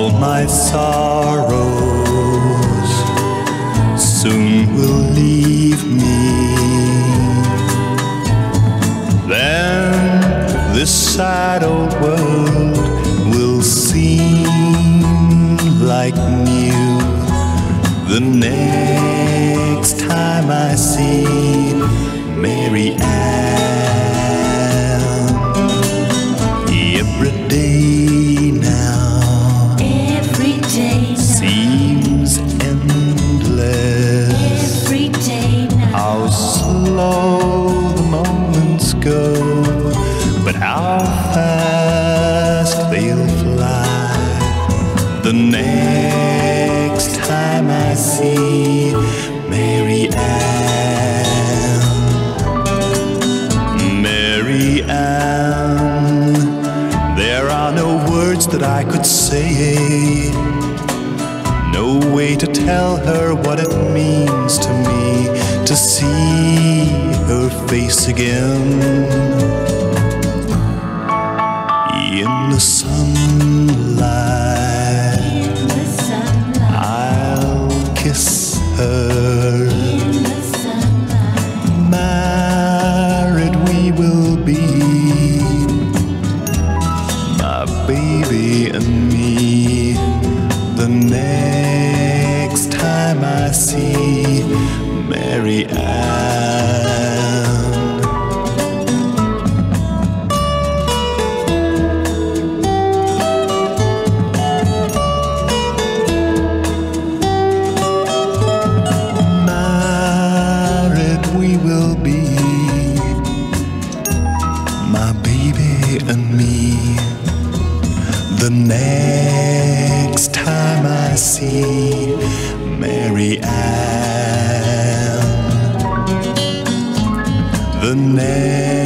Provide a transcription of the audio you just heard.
all my sorrows soon will leave me. Then this sad old world will seem like new the next time I see Mary Anne. Day seems endless. every day now, How slow the moments go, but how fast they'll fly. The next time I see Mary Anne, Mary Anne, there are no words that I could say. Tell her what it means to me to see her face again. In the sunlight, in the sunlight, I'll kiss her. Married we will be, my baby and me. The next See Mary Anne. Married we will be, my baby and me. The next time I see Mary Anne, the next